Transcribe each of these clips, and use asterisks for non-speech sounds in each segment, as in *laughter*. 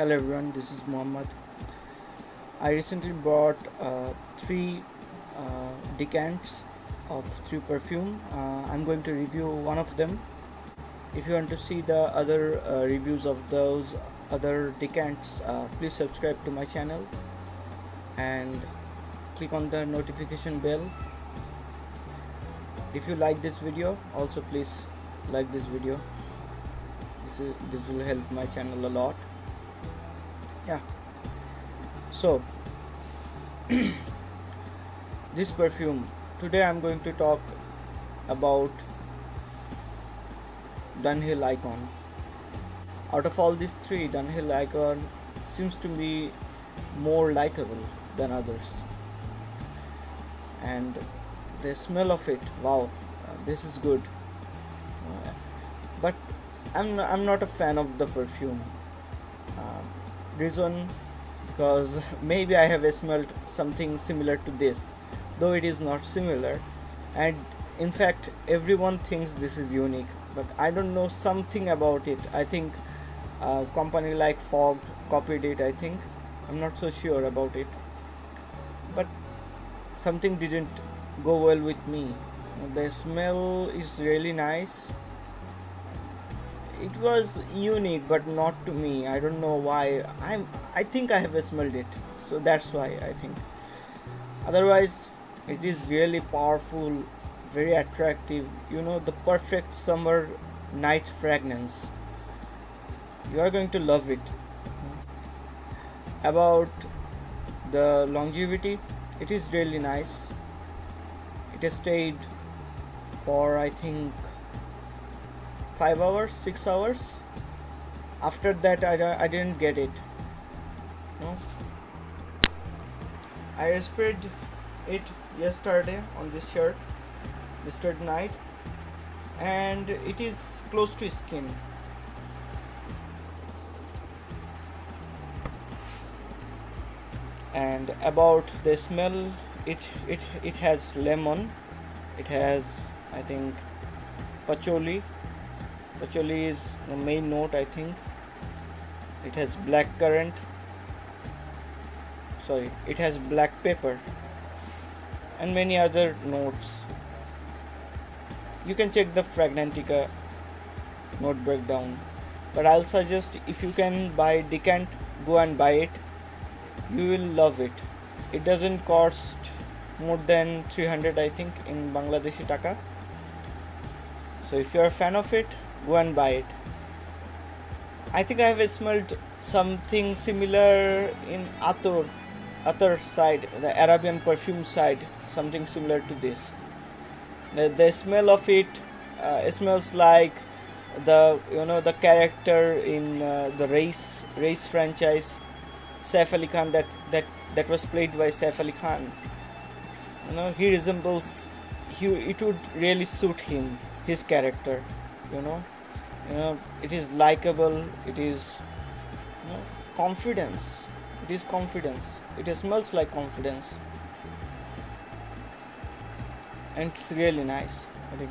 Hello everyone, this is Muhammad. I recently bought uh, three uh, decants of three perfume. Uh, I'm going to review one of them. If you want to see the other uh, reviews of those other decants, uh, please subscribe to my channel and click on the notification bell. If you like this video, also please like this video. This is this will help my channel a lot yeah. So *clears throat* this perfume today i'm going to talk about dunhill icon. Out of all these three dunhill icon seems to be more likable than others. And the smell of it wow uh, this is good. Uh, but I'm, I'm not a fan of the perfume. Uh, reason because maybe I have smelled something similar to this though it is not similar. And in fact everyone thinks this is unique but I don't know something about it. I think a company like Fogg copied it I think. I'm not so sure about it. But something didn't go well with me. The smell is really nice it was unique but not to me. I don't know why. I'm i think i have smelled it. So that's why i think. Otherwise it is really powerful very attractive. You know the perfect summer night fragrance. You are going to love it. About the longevity it is really nice. It has stayed for i think 5 hours 6 hours. After that I, I didn't get it. No. I sprayed it yesterday on this shirt yesterday night and it is close to skin. And about the smell it it it has lemon. It has I think patchouli patchouli is the main note I think. It has black currant sorry it has black pepper and many other notes. You can check the fragrantica note breakdown but I'll suggest if you can buy decant go and buy it. You will love it. It doesn't cost more than 300 I think in Bangladeshi taka. So if you're a fan of it go and buy it I think I have smelled something similar in Attar other side the Arabian perfume side something similar to this. The, the smell of it uh, smells like the you know the character in uh, the race race franchise Saif Ali Khan that that that was played by Saif Ali Khan. You know he resembles he it would really suit him his character you know you know it is likable it is you know confidence. It is confidence. It smells like confidence. And it's really nice i think.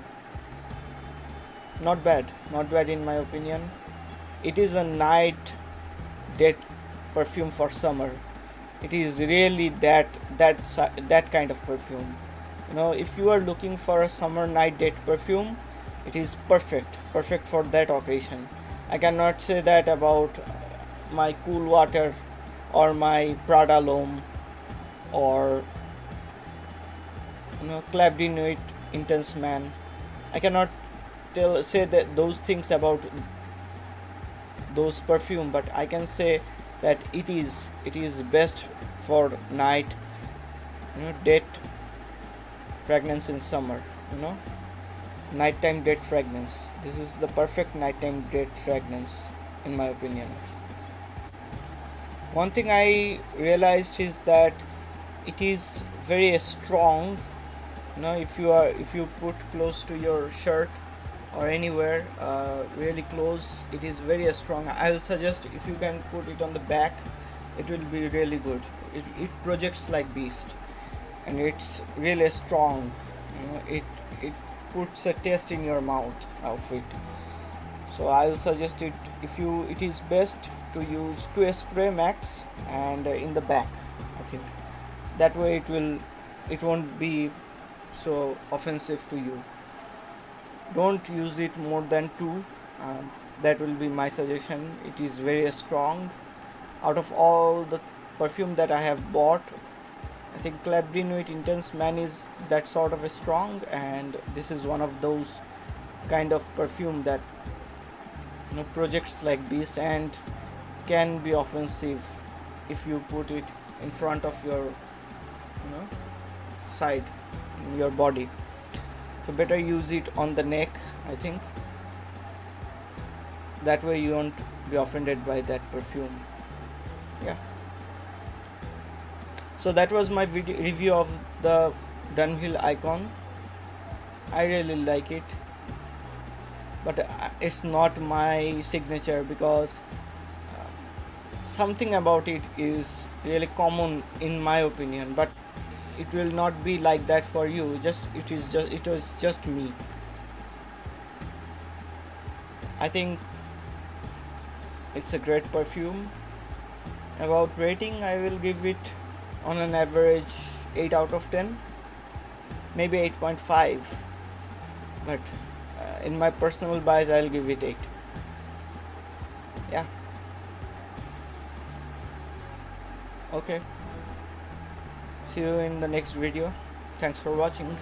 Not bad not bad in my opinion. It is a night date perfume for summer. It is really that that that kind of perfume. You know if you are looking for a summer night date perfume it is perfect perfect for that occasion i cannot say that about my cool water or my prada l'homme or you know Club de Nuit intense man. I cannot tell say that those things about those perfume but i can say that it is it is best for night you know date fragrance in summer you know nighttime date fragrance this is the perfect nighttime date fragrance in my opinion. One thing i realized is that it is very strong. You know if you are if you put close to your shirt or anywhere uh, really close it is very strong. I will suggest if you can put it on the back it will be really good. It, it projects like beast and it's really strong. You know, it puts a taste in your mouth of it. So i'll suggest it if you it is best to use two spray max and uh, in the back i think. That way it will it won't be so offensive to you. Don't use it more than two um, that will be my suggestion. It is very strong. Out of all the perfume that I have bought I think de Intense Man is that sort of a strong and this is one of those kind of perfume that you know projects like this and can be offensive if you put it in front of your you know side your body. So better use it on the neck I think. That way you won't be offended by that perfume. Yeah so that was my video review of the Dunhill icon. I really like it. But uh, it's not my signature because uh, something about it is really common in my opinion but it will not be like that for you. Just it is just it was just me. I think it's a great perfume. About rating I will give it on an average 8 out of 10 maybe 8.5 but uh, in my personal bias I'll give it 8 yeah. Okay. See you in the next video. Thanks for watching